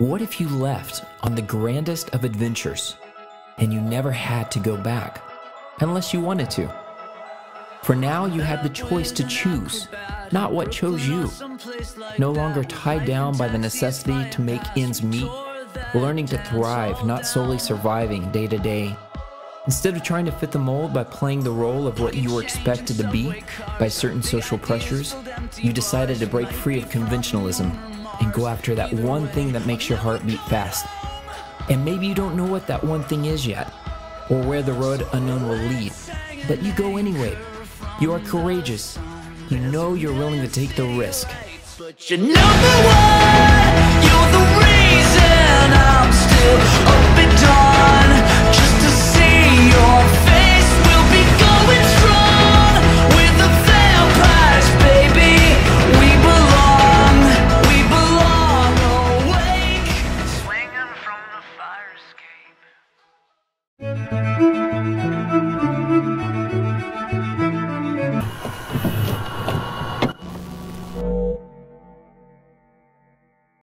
What if you left on the grandest of adventures and you never had to go back unless you wanted to? For now, you had the choice to choose, not what chose you. No longer tied down by the necessity to make ends meet, learning to thrive, not solely surviving day to day. Instead of trying to fit the mold by playing the role of what you were expected to be by certain social pressures, you decided to break free of conventionalism and go after that one thing that makes your heart beat fast. And maybe you don't know what that one thing is yet, or where the road unknown will lead, but you go anyway. You are courageous. You know you're willing to take the risk. Música